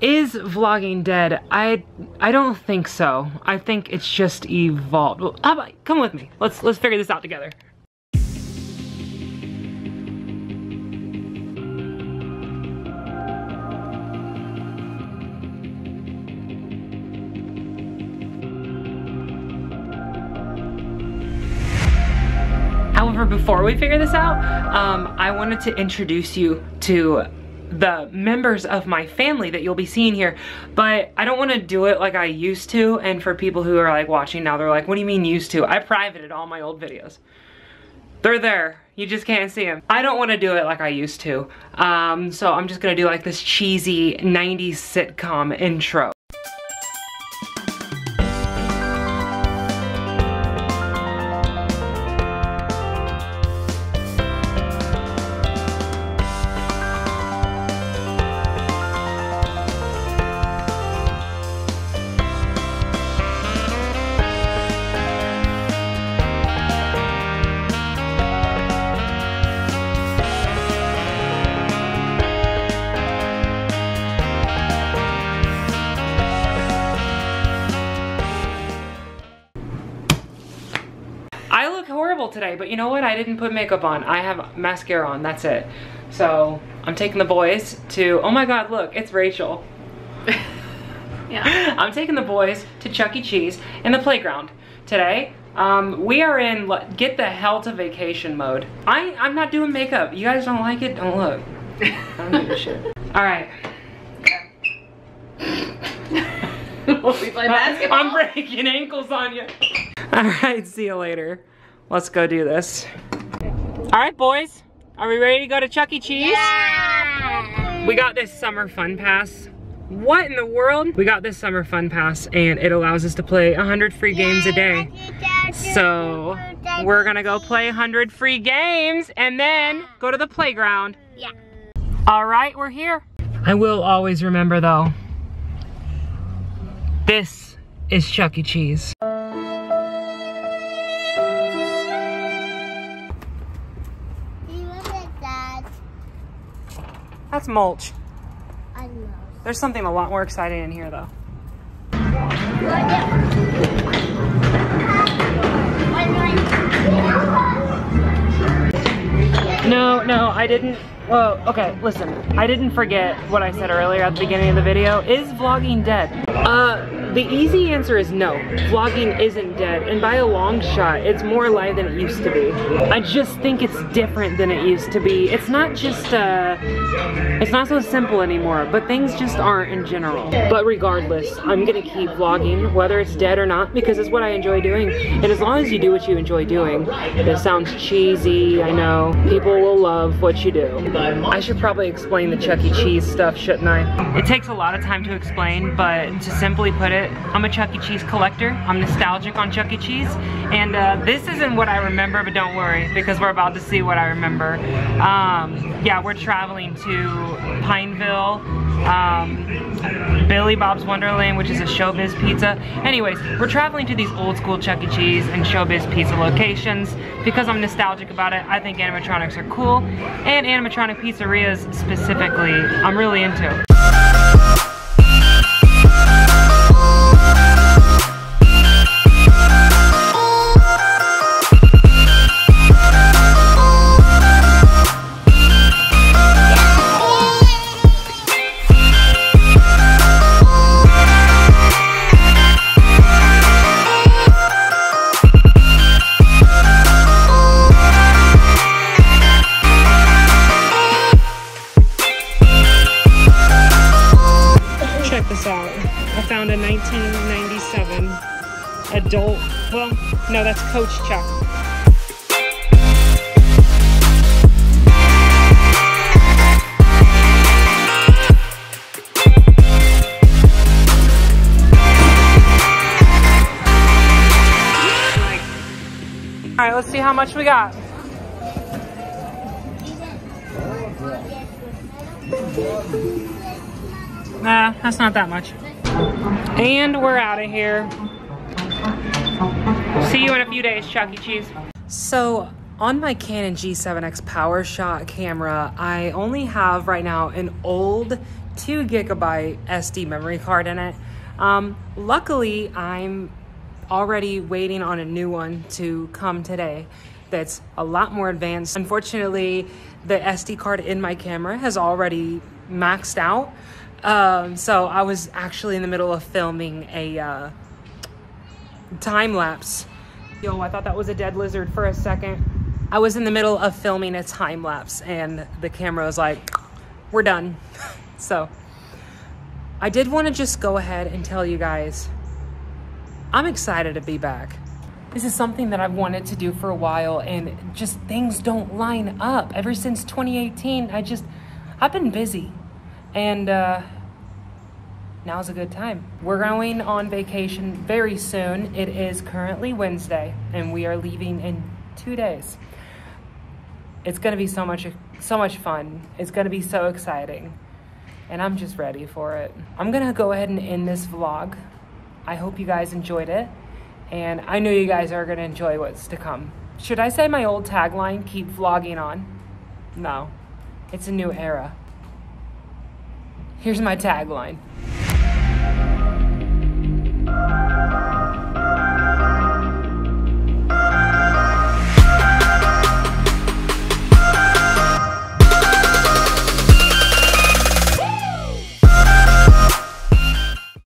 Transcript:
is vlogging dead? I I don't think so. I think it's just evolved. Well, about, come with me. Let's let's figure this out together. However, before we figure this out, um, I wanted to introduce you to the members of my family that you'll be seeing here, but I don't want to do it like I used to, and for people who are like watching now, they're like, what do you mean used to? I privated all my old videos. They're there, you just can't see them. I don't want to do it like I used to, um, so I'm just gonna do like this cheesy 90s sitcom intro. Today, but you know what? I didn't put makeup on. I have mascara on, that's it. So I'm taking the boys to, oh my God, look, it's Rachel. Yeah. I'm taking the boys to Chuck E. Cheese in the playground today. Um, we are in get the hell to vacation mode. I, I'm not doing makeup. You guys don't like it? Don't look. I don't give a shit. All right. we play basketball. I'm breaking ankles on you. All right, see you later. Let's go do this. All right, boys. Are we ready to go to Chuck E. Cheese? Yeah! We got this summer fun pass. What in the world? We got this summer fun pass and it allows us to play 100 free games a day. So we're gonna go play 100 free games and then go to the playground. Yeah. All right, we're here. I will always remember though, this is Chuck E. Cheese. That's mulch. I know. There's something a lot more exciting in here though. No, no, I didn't. Well, okay, listen. I didn't forget what I said earlier at the beginning of the video. Is vlogging dead? Uh, the easy answer is no. Vlogging isn't dead, and by a long shot, it's more alive than it used to be. I just think it's different than it used to be. It's not just, uh, it's not so simple anymore, but things just aren't in general. But regardless, I'm gonna keep vlogging, whether it's dead or not, because it's what I enjoy doing. And as long as you do what you enjoy doing, this sounds cheesy, I know. People will love what you do. I should probably explain the Chuck E. Cheese stuff, shouldn't I? It takes a lot of time to explain, but to simply put it, I'm a Chuck E. Cheese collector. I'm nostalgic on Chuck E. Cheese. And uh, this isn't what I remember, but don't worry, because we're about to see what I remember. Um, yeah, we're traveling to Pineville, um, Billy Bob's Wonderland, which is a Showbiz Pizza. Anyways, we're traveling to these old school Chuck E. Cheese and Showbiz Pizza locations. Because I'm nostalgic about it, I think animatronics are cool. And animatronic pizzerias specifically, I'm really into. Found a 1997 adult, well, no, that's Coach Chuck. All right, let's see how much we got. Nah, that's not that much. And we're out of here. See you in a few days, Chuck E. Cheese. So, On my Canon G7X PowerShot camera, I only have right now an old two gigabyte SD memory card in it. Um, luckily, I'm already waiting on a new one to come today that's a lot more advanced. Unfortunately, the SD card in my camera has already maxed out. Um, so I was actually in the middle of filming a uh, time lapse. Yo, I thought that was a dead lizard for a second. I was in the middle of filming a time lapse and the camera was like, we're done. so I did want to just go ahead and tell you guys, I'm excited to be back. This is something that I've wanted to do for a while and just things don't line up. Ever since 2018, I just, I've been busy and uh, now's a good time. We're going on vacation very soon. It is currently Wednesday and we are leaving in two days. It's gonna be so much, so much fun. It's gonna be so exciting and I'm just ready for it. I'm gonna go ahead and end this vlog. I hope you guys enjoyed it and I know you guys are gonna enjoy what's to come. Should I say my old tagline, keep vlogging on? No, it's a new era. Here's my tagline.